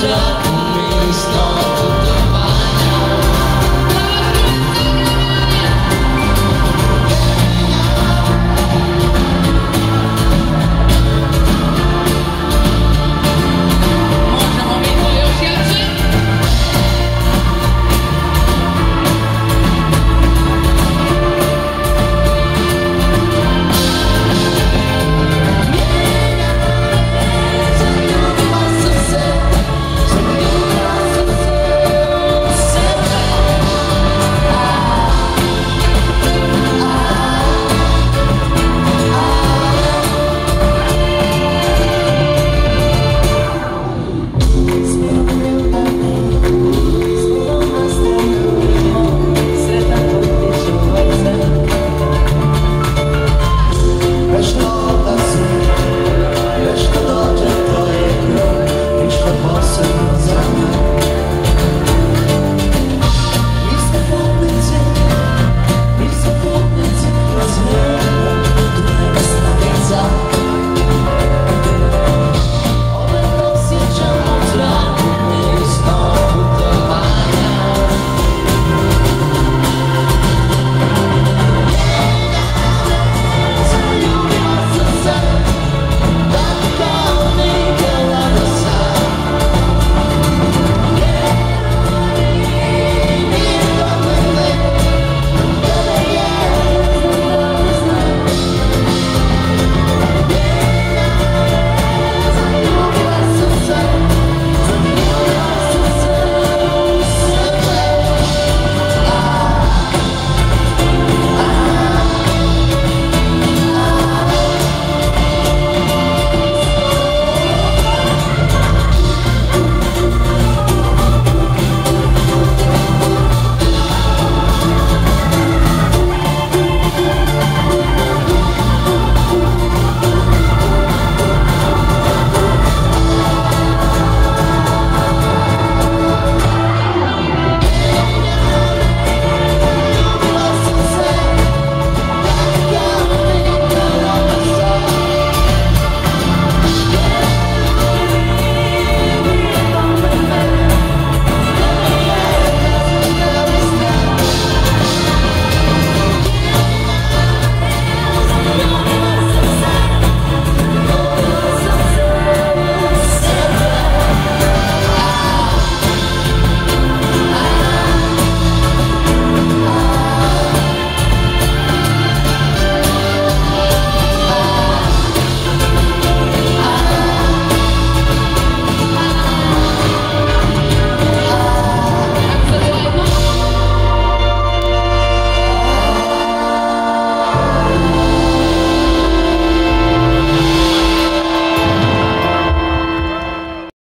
That